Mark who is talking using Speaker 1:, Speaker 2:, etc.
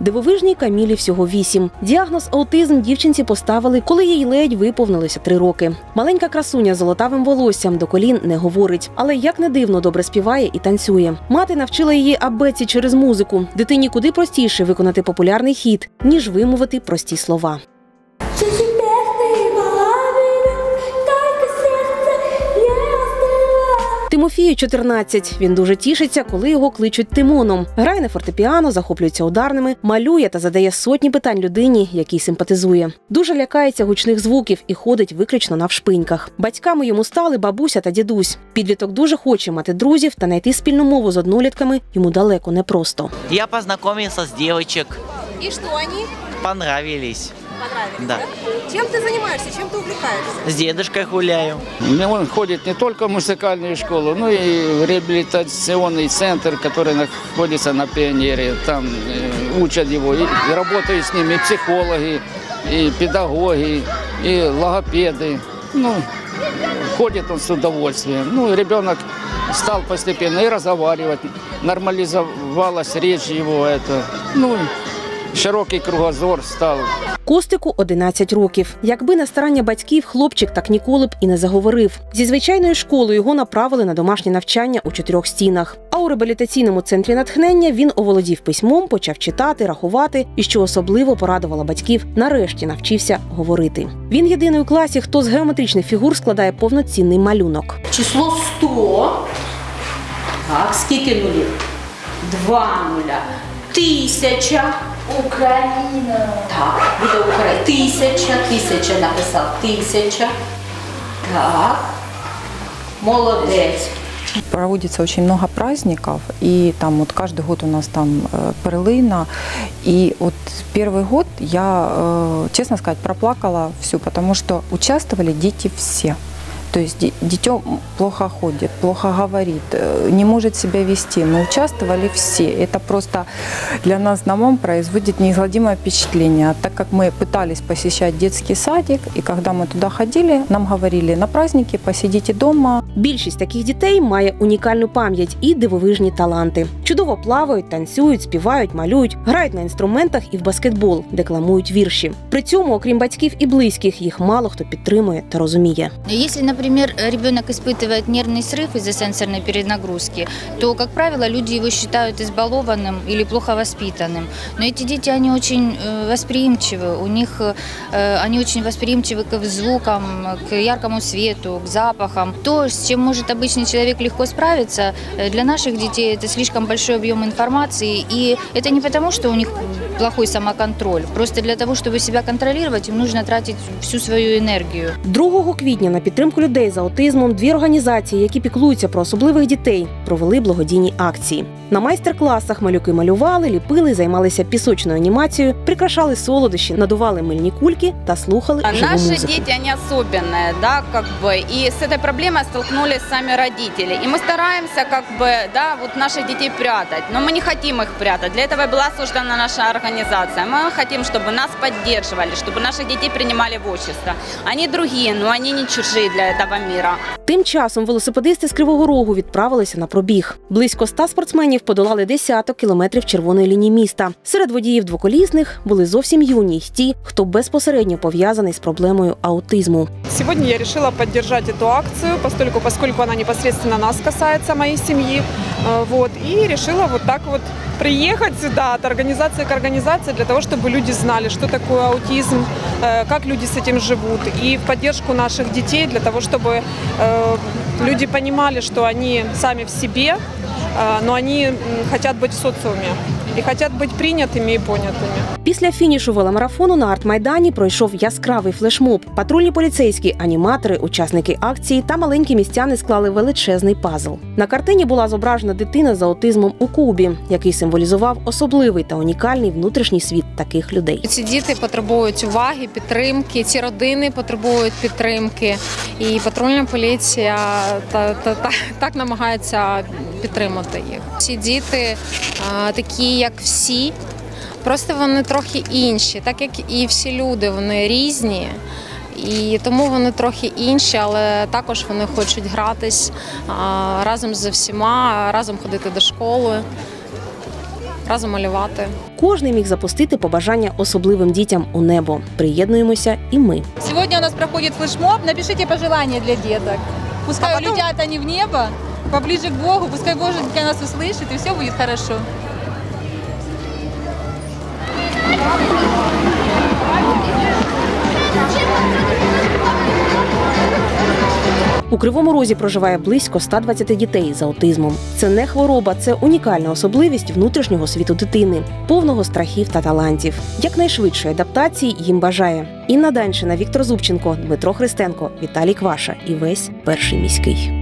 Speaker 1: Дивовижній Камілі всього вісім. Діагноз аутизм дівчинці поставили, коли їй ледь виповнилося три роки. Маленька красуня з золотавим волоссям до колін не говорить, але як не дивно добре співає і танцює. Мати навчила її абеці через музику. Дитині куди простіше виконати популярний хіт, ніж вимовити прості слова. Тимофію 14. Він дуже тішиться, коли його кличуть Тимоном. Грає на фортепіано, захоплюється ударними, малює та задає сотні питань людині, якій симпатизує. Дуже лякається гучних звуків і ходить виключно на вшпиньках. Батьками йому стали бабуся та дідусь. Підліток дуже хоче мати друзів та знайти спільну мову з однолітками йому далеко непросто.
Speaker 2: Я познакомился с девочек,
Speaker 3: И что они
Speaker 2: понравились.
Speaker 3: Понравились?
Speaker 2: Да.
Speaker 3: Чем ты занимаешься, чем ты увлекаешься?
Speaker 2: С дедушкой гуляю.
Speaker 4: Он ходит не только в музыкальную школу, но и в реабилитационный центр, который находится на Пионере. Там э, учат его, и, и работают с ними и психологи, и педагоги, и логопеды. Ну, ходит он с удовольствием. Ну, и ребенок стал постепенно и разговаривать, нормализовалась речь его, это, ну, широкий кругозор стал.
Speaker 1: Костику 11 років. Якби на старання батьків хлопчик так ніколи б і не заговорив. Зі звичайної школи його направили на домашнє навчання у чотирьох стінах. А у реабілітаційному центрі натхнення він оволодів письмом, почав читати, рахувати і, що особливо порадувало батьків, нарешті навчився говорити. Він єдиний у класі, хто з геометричних фігур складає повноцінний малюнок.
Speaker 5: Число 100. Так, скільки нулів? Два нуля. Тисяча.
Speaker 6: Україна.
Speaker 5: Так, буде Україна. Тисяча, тисяча написав. Тисяча. Так. Молодець.
Speaker 7: Проводится очень много праздников, и там вот каждый год у нас там э, перлына. И вот первый год я, э, честно сказать, проплакала всю, потому что участвовали дети все. То есть ди- дитё плохо ходит, плохо говорит, э, не может себя вести, но участвовали все. Это просто для нас на мам производит неизгладимое впечатление. Так как мы пытались посещать детский садик, и когда мы туда ходили, нам говорили на праздники посидите дома,
Speaker 1: Більшість таких дітей має унікальну пам'ять і дивовижні таланти. Чудово плавають, танцюють, співають, малюють, грають на інструментах і в баскетбол, декламують вірші. При цьому, окрім батьків і близьких, їх мало хто підтримує та розуміє.
Speaker 8: Если, например, ребенок испытывает нервный срыв из-за сенсорной перенагрузки, то, как правило, люди его считают избалованным или плохо воспитанным. Но эти дети, они очень э, восприимчивы, у них э, они очень восприимчивы к звукам, к яркому свету, к запахам. То, с чем может обычный человек легко справиться, э, для наших детей это слишком большой объем информации, и это не потому, что у них плохой самоконтроль, просто для того, чтобы себя контролировать, им нужно тратить всю свою энергию.
Speaker 1: 2 квітня на підтримку людей з аутизмом дві організації, які піклуються про особливих дітей, провели благодійні акції. На майстер-класах малюки малювали, ліпили, займалися пісочною анімацією, прикрашали солодощі, надували мильні кульки та слухали
Speaker 9: А
Speaker 1: живу
Speaker 9: Наши
Speaker 1: музику.
Speaker 9: дети, они особенные, да, как бы, и с этой проблемой столкнулись сами родители. И мы стараемся, как бы, да, вот наших детей прятать, но мы не хотим их прятать. Для этого и была создана наша организация. Мы хотим, чтобы нас поддерживали, чтобы наших детей принимали в общество. Они другие, но они не чужие для этого мира.
Speaker 1: Тим часом велосипедисти з Кривого Рогу відправилися на пробіг. Близько ста спортсменів подолали десяток кілометрів червоної лінії міста. Серед водіїв двоколісних були зовсім юні й ті, хто безпосередньо пов'язаний з проблемою аутизму.
Speaker 10: Сегодня я решила поддержать эту акцию, поскольку, поскольку она непосредственно нас касается, моей семьи. Э, Вот, и решила вот так вот приехать сюда от организации к организации для того, чтобы люди знали, что такое аутизм, э, как люди с этим живут. И в поддержку наших детей для того, чтобы э, люди понимали, что они сами в себе, но они хотят быть в социуме и хотят быть принятыми и понятыми.
Speaker 1: Після фінішу веломарафону на артмайдані пройшов яскравий флешмоб. Патрульні поліцейські, аніматори, учасники акції та маленькі містяни склали величезний пазл. На картині була зображена дитина з аутизмом у кубі, який символізував особливий та унікальний внутрішній світ таких людей.
Speaker 11: Ці діти потребують уваги, підтримки. Ці родини потребують підтримки, і патрульна поліція та, та, та так намагається підтримати їх. Ці діти а, такі, як всі, просто вони трохи інші, так як і всі люди, вони різні. І тому вони трохи інші, але також вони хочуть гратись а, разом зі всіма, разом ходити до школи. разом малювати.
Speaker 1: Кожний міг запустити побажання особливим дітям у небо. Приєднуємося і ми.
Speaker 12: Сегодня у нас проходит флешмоб. Напишите пожелания для деток. Пускай улетят они в небо, поближе к Богу, пускай Боженька нас услышит, и все будет хорошо.
Speaker 1: У Кривому Розі проживає близько 120 дітей з аутизмом. Це не хвороба, це унікальна особливість внутрішнього світу дитини, повного страхів та талантів. Якнайшвидшої адаптації їм бажає Інна Даньшина, Віктор Зубченко, Дмитро Христенко, Віталій Кваша і весь перший міський.